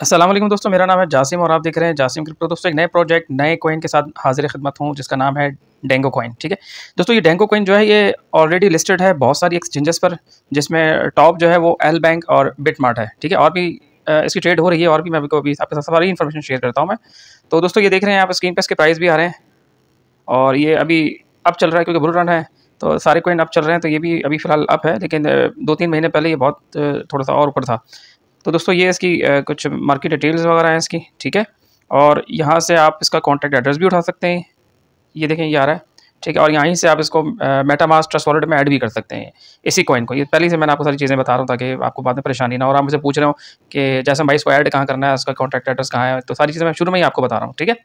वालेकुम दोस्तों, मेरा नाम है जासिम और आप देख रहे हैं जासिम क्रिप्टो। दोस्तों, एक नए प्रोजेक्ट, नए कोइन के साथ हाजिर खिदमत हूँ, जिसका नाम है डेंगो कोइन ठीक है? दोस्तों, ये डेंगो कोइन जो है, ये ऑलरेडी लिस्टेड है बहुत सारी एक्सचेंजेस पर, जिसमें टॉप जो है वो एल बैंक और बिट मार्ट है, ठीक है? और भी इसकी ट्रेड हो रही है और भी मैं अभी अभी आपके साथ सारी इन्फॉर्मेशन शेयर करता हूँ मैं। तो दोस्तों, ये देख रहे हैं आप स्क्रीन पर इसके प्राइस भी आ रहे हैं और ये अभी अब चल रहा है क्योंकि बुल रन है तो सारे कोइन अब चल रहे हैं तो ये भी अभी फ़िलहाल अप है, लेकिन दो तीन महीने पहले ये बहुत थोड़ा सा और ऊपर था। तो दोस्तों ये इसकी कुछ मार्केट डिटेल्स वगैरह हैं इसकी, ठीक है? और यहाँ से आप इसका कॉन्टैक्ट एड्रेस भी उठा सकते हैं। ये देखें, ये आ रहा है, ठीक है? और यहीं से आप इसको मेटामास ट्रस्ट वॉलेट में ऐड भी कर सकते हैं, इसी कॉइन को। ये पहले से मैंने आपको सारी चीज़ें बता रहा हूँ ताकि आपको बाद में परेशानी ना और आप मुझे पूछ रहे हो कि जैसे भाई इसको ऐड कहाँ करना है, उसका कॉन्टैक्ट एड्रेस कहाँ है तो सारी चीज़ें मैं शुरू में ही आपको बता रहा हूँ, ठीक है?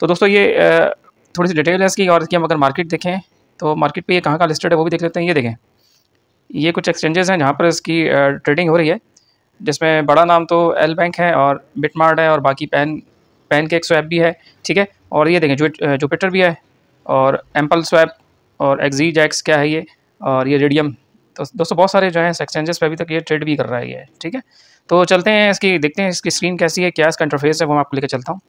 तो दोस्तों ये थोड़ी सी डिटेल है इसकी और इसकी हम अगर मार्केट देखें तो मार्केट पर ये कहाँ का लिस्टेड है वो भी देख लेते हैं। ये देखें, ये कुछ एक्सचेंजेस हैं जहाँ पर इसकी ट्रेडिंग हो रही है। जिसमें बड़ा नाम तो एल बैंक है और बिटमार्ट है और बाकी पैन पैन केक स्वैप भी है, ठीक है? और ये देखें जुपिटर भी है और एम्पल स्वैप और एक्जी जैक्स क्या है ये? और ये रेडियम तो दोस्तों, बहुत सारे जो हैं एक्सचेंजेस पे अभी तक ये ट्रेड भी कर रहा है ये, ठीक है? तो चलते हैं इसकी, देखते हैं इसकी स्क्रीन कैसी है, क्या इसका इंटरफेस है, वो मैं आपको लेकर चलता हूँ।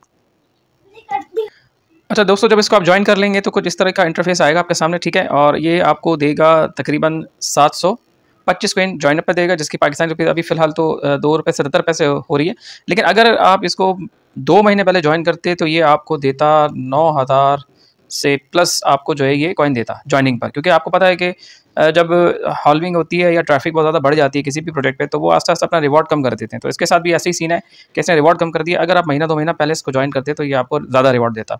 अच्छा दोस्तों, जब इसको आप ज्वाइन कर लेंगे तो कुछ इस तरह का इंटरफेस आएगा आपके सामने, ठीक है? और ये आपको देगा तकरीबन सात सौ। पच्चीस कॉइन ज्वाइन पर देगा, जिसकी पाकिस्तान रुपये अभी फ़िलहाल तो दो रुपये सत्तर पैसे हो रही है। लेकिन अगर आप इसको दो महीने पहले ज्वाइन करते तो ये आपको देता नौ हज़ार से प्लस आपको जो है ये कॉइन देता ज्वाइनिंग पर। क्योंकि आपको पता है कि जब हॉलविंग होती है या ट्रैफ़िक बहुत ज़्यादा बढ़ जाती है किसी भी प्रोजेक्ट पे तो वो आस्ते आस्ते अपना रिवॉर्ड कम कर देते हैं। तो इसके साथ भी ऐसे ही सीन है कि इसने रिवॉर्ड कम कर दिया। अगर आप महीना, दो महीना पहले इसको ज्वाइन करते तो ये आपको ज़्यादा रिवॉर्ड देता।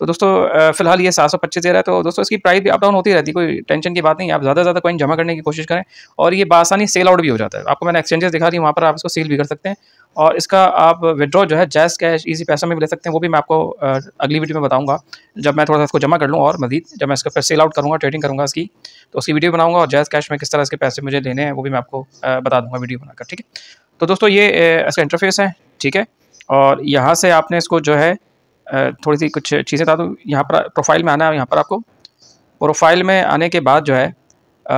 तो दोस्तों फ़िलहाल ये सात सौ पच्चीस दे रहा है तो दोस्तों इसकी प्राइस भी अप डाउन होती रहती है, कोई टेंशन की बात नहीं आप ज़्यादा ज़्यादा कॉइन जमा करने की कोशिश करें और ये बासानी सेल आउट भी हो जाता है। आपको मैंने एक्सचेंजेस दिखा दी, वहाँ पर आप इसको सेल भी कर सकते हैं। और इसका आप विड्रॉ जो है जैस कैश ईजी पैसा में भी ले सकते हैं, वो भी मैं आपको अगली वीडियो में बताऊँगा। जब मैं थोड़ा सा इसको जमा कर लूँ और मजीद, जब मैं इसका फिर सेल आउट करूँगा ट्रेडिंग करूँगा इसकी तो उसकी वीडियो बनाऊँगा और जैस कैश में किस तरह इसके पैसे मुझे लेने हैं, वो भी मैं आपको बता दूँगा वीडियो बनाकर, ठीक है? तो दोस्तों, ये इसका इंटरफेस है, ठीक है? और यहाँ से आपने इसको जो है थोड़ी सी कुछ चीज़ें था तो यहाँ पर प्रोफ़ाइल में आना है यहाँ पर आपको। प्रोफ़ाइल में आने के बाद जो है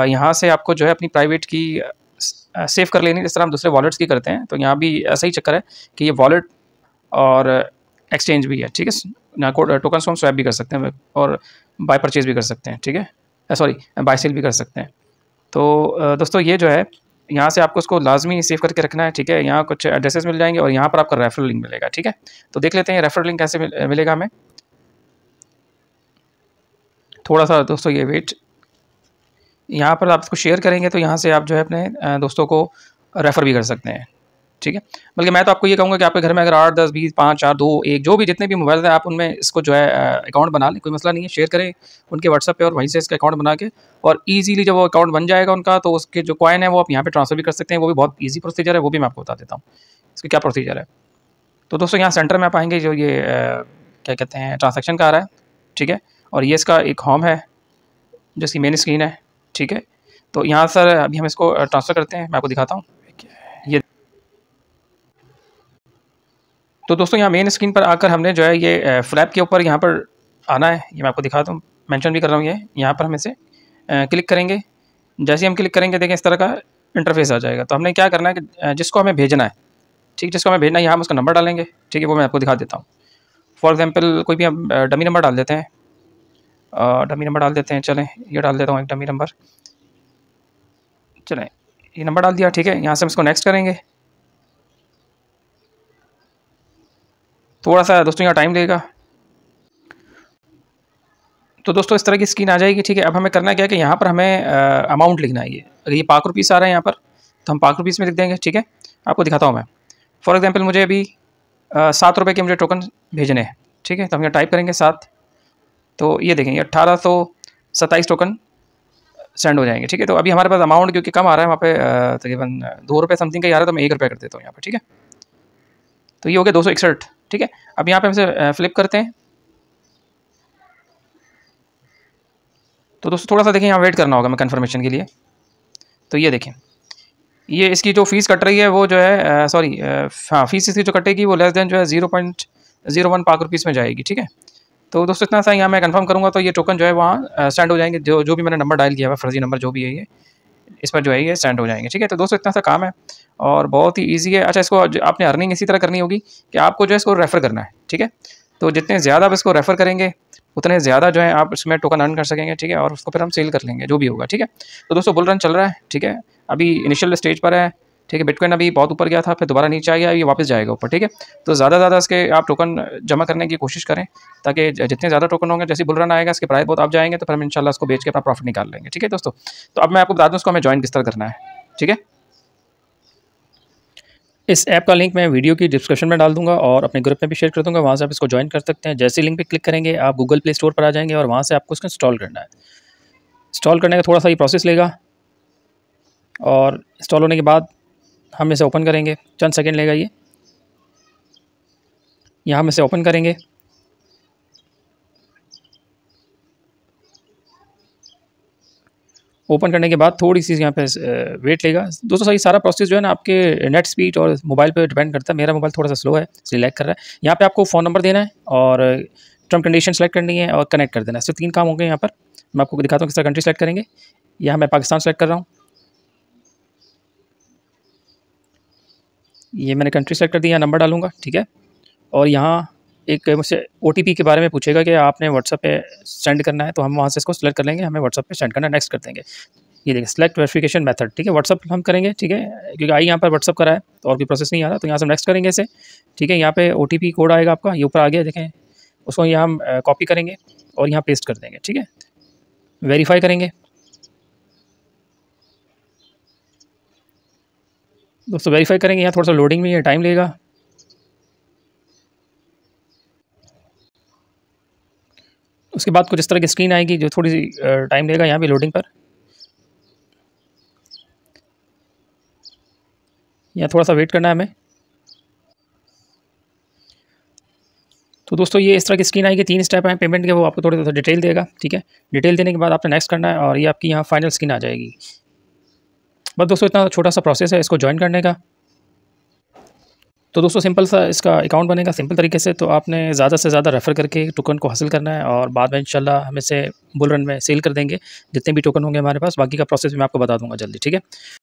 यहाँ से आपको जो है अपनी प्राइवेट की सेव कर लेनी, जिस तरह हम दूसरे वॉलेट्स की करते हैं तो यहाँ भी ऐसा ही चक्कर है कि ये वॉलेट और एक्सचेंज भी है, ठीक है? को टोकन को हम स्वैप भी कर सकते हैं, और बाय परचेज भी कर सकते हैं, ठीक है? सॉरी बाय सेल भी कर सकते हैं। तो दोस्तों ये जो है यहाँ से आपको उसको लाजमी सेव करके रखना है, ठीक है? यहाँ कुछ एड्रेसेस मिल जाएँगे और यहाँ पर आपका रेफर लिंक मिलेगा, ठीक है? तो देख लेते हैं रेफर लिंक कैसे मिलेगा हमें। थोड़ा सा दोस्तों ये वेट यहाँ पर आप इसको शेयर करेंगे तो यहाँ से आप जो है अपने दोस्तों को रेफ़र भी कर सकते हैं। ठीक है? बल्कि मैं तो आपको ये कहूँगा कि आपके घर में अगर आठ, दस, बीस, पाँच, चार, दो, एक, जो भी जितने भी मोबाइल हैं, आप उनमें इसको जो है अकाउंट बना लें, कोई मसला नहीं है शेयर करें उनके व्हाट्सअप पे और वहीं से इसका अकाउंट बना के और ईजीली जब वो अकाउंट बन जाएगा उनका तो उसके जो कॉइन है, वो आप यहाँ पर ट्रांसफ़र भी कर सकते हैं, वो भी बहुत ईजी प्रोसीजर है, वो भी मैं आपको बता देता हूँ। इसका क्या प्रोसीजर है? तो दोस्तों, यहाँ सेंटर में आप आएँगे, जो ये क्या कहते हैं ट्रांजेक्शन का आ रहा है, ठीक है? और ये इसका एक होम है जिसकी मेन स्क्रीन है, ठीक है? तो यहाँ सर अभी हम इसको ट्रांसफ़र करते हैं, मैं आपको दिखाता हूँ ये तो दोस्तों, यहाँ मेन स्क्रीन पर आकर हमने जो है ये फ्लैप के ऊपर यहाँ पर आना है। ये मैं आपको दिखाता हूँ मेंशन भी कर रहा हूँ ये। यहाँ पर हम इसे क्लिक करेंगे। जैसे हम क्लिक करेंगे, देखें इस तरह का इंटरफेस आ जाएगा। तो हमने क्या करना है कि जिसको हमें भेजना है, ठीक, जिसको हमें भेजना है, यहाँ हम उसका नंबर डालेंगे, ठीक है, वो मैं आपको दिखा देता हूँ। फॉर एग्ज़ाम्पल कोई भी हम डमी नंबर डाल देते हैं। डमी नंबर डाल देते हैं, चलें, ये डाल देता हूँ एक डमी नंबर चलें, ये नंबर डाल दिया, ठीक है, यहाँ से हम इसको नेक्स्ट करेंगे। थोड़ा सा दोस्तों यहाँ टाइम लेगा तो दोस्तों इस तरह की स्क्रीन आ जाएगी, ठीक है? अब हमें करना क्या है कि यहाँ पर हमें अमाउंट लिखना है ये। अगर ये पाक रुपीस आ रहा है यहाँ पर तो हम पाक रुपीस में लिख देंगे, ठीक है? आपको दिखाता हूँ मैं। फॉर एग्ज़ाम्पल मुझे अभी सात रुपये के मुझे टोकन भेजने हैं, ठीक है? तो हम यहाँ टाइप करेंगे सात। तो ये देखेंगे अट्ठारह सौ सत्ताईस टोकन सेंड हो जाएँगे, ठीक है? तो अभी हमारे पास अमाउंट क्योंकि कम आ रहा है, वहाँ पे तकरीबन दो रुपये समथिंग का ही आ रहा है तो मैं एक रुपये कर देता हूँ यहाँ पर ठीक है? तो ये हो गया दो सौ इकसठ। ठीक है? अब यहाँ पे हमसे फ्लिप करते हैं। तो दोस्तों, थोड़ा सा देखें यहाँ वेट करना होगा मैं कन्फर्मेशन के लिए। तो ये देखें। ये इसकी जो फ़ीस कट रही है, वो जो है सॉरी हाँ फ़ीस इसकी जो कटेगी, वो लेस देन जो है zero point zero one Pak rupees में जाएगी, ठीक है? तो दोस्तों, इतना सा यहाँ मैं कंफर्म करूँगा तो ये टोकन जो है वहाँ स्टैंड हो जाएँगे। जो जो भी मैंने नंबर डायल किया हुआ फर्जी नंबर जो भी है ये। इस पर जो है ये सेंड हो जाएँगे। ठीक है? तो दोस्तों, इतना सा काम है और बहुत ही ईजी है। अच्छा इसको आपने अर्निंग इसी तरह करनी होगी कि आपको जो है इसको रेफ़र करना है। ठीक है? तो जितने ज़्यादा आप इसको रेफ़र करेंगे, उतने ज़्यादा जो है आप इसमें टोकन अर्न कर सकेंगे। ठीक है? और उसको फिर हम सेल कर लेंगे, जो भी होगा। ठीक है? तो दोस्तों बुल रन चल रहा है। ठीक है? अभी इनिशियल स्टेज पर है। ठीक है बिटकॉइन अभी बहुत ऊपर गया था, फिर दोबारा नीचे आ गया, ये वापस जाएगा ऊपर, ठीक है? तो ज़्यादा ज़्यादा इसके आप टोकन जमा करने की कोशिश करें, ताकि जितने ज़्यादा टोकन होंगे, जैसे बुल रन आएगा, इसके प्राइस बहुत आप जाएँगे तो फिर हम इंशाल्लाह उसको बेच के अपना प्रॉफिट निकाल लेंगे, ठीक है दोस्तों? तो अब मैं आपको बता दूँ उसको हमें ज्वाइन किस तरह करना है, ठीक है? इस ऐप का लिंक मैं वीडियो की डिस्क्रिप्शन में डाल दूँगा और अपने ग्रुप में भी शेयर कर दूँगा, वहाँ से आप इसको ज्वाइन कर सकते हैं। जैसे लिंक पे क्लिक करेंगे, आप गूगल प्ले स्टोर पर आ जाएँगे और वहाँ से आपको इसको इंस्टॉल करना है। इंस्टॉल करने का थोड़ा सा ही प्रोसेस लेगा और इंस्टॉल होने के बाद हम इसे ओपन करेंगे। चंद सेकेंड लेगा ये। यहाँ हम इसे ओपन करेंगे। ओपन करने के बाद थोड़ी सी यहाँ पे वेट लेगा। दोस्तों, सही, सारा प्रोसेस जो है ना आपके नेट स्पीड और मोबाइल पे डिपेंड करता है। मेरा मोबाइल थोड़ा सा स्लो है, इसलिए सिलेक्ट कर रहा है। यहाँ पे आपको फ़ोन नंबर देना है और टर्म कंडीशन सेलेक्ट करनी है और कनेक्ट कर देना है। सिर्फ़ तीन काम होंगे यहाँ पर। मैं आपको दिखाता हूँ किस तरह कंट्री सेलेक्ट करेंगे। यहाँ मैं पाकिस्तान सेलेक्ट कर रहा हूँ। ये मैंने कंट्री सेलेक्ट कर दिया नंबर डालूँगा, ठीक है? और यहाँ एक मुझसे ओ के बारे में पूछेगा कि आपने व्हाट्सअप पे सेंड करना है तो हम वहाँ से इसको सेलेक्ट कर लेंगे, हमें व्हाट्सअप पे सेंड करना नेक्स्ट कर देंगे। ये देखिए सेलेक्ट वेरिफिकेशन मेथड ठीक है? व्हाट्सअप हम करेंगे, ठीक है? क्योंकि आई यहाँ पर व्हाट्सअप करा है तो और भी प्रोसेस नहीं आ रहा तो यहाँ से नेक्स्ट करेंगे इसे, ठीक है? यहाँ पे ओटीपी कोड आएगा आपका, ये ऊपर आ गया, देखें। उसको यहाँ हम कॉपी करेंगे और यहाँ पेस्ट कर देंगे, ठीक है? वेरीफाई करेंगे। दोस्तों वेरीफाई करेंगे, यहाँ थोड़ा सा लोडिंग में ये टाइम लेगा। उसके बाद कुछ इस तरह की स्क्रीन आएगी जो थोड़ी सी टाइम लेगा यहाँ भी लोडिंग पर। यहाँ थोड़ा सा वेट करना है हमें। तो दोस्तों, ये इस तरह की स्क्रीन आएगी, तीन स्टेप हैं पेमेंट के, वो आपको थोड़ी सा डिटेल देगा, ठीक है? डिटेल देने के बाद आपने नेक्स्ट करना है और ये आपकी यहाँ फाइनल स्क्रीन आ जाएगी। बस दोस्तों, इतना छोटा सा प्रोसेस है इसको ज्वाइन करने का। तो दोस्तों सिंपल सा इसका अकाउंट बनेगा सिंपल तरीके से। तो आपने ज़्यादा से ज़्यादा रेफ़र करके टोकन को हासिल करना है और बाद में इंशाल्लाह हम इसे बुल रन में सेल कर देंगे। जितने भी टोकन होंगे हमारे पास, बाकी का प्रोसेस मैं आपको बता दूँगा जल्दी, ठीक है?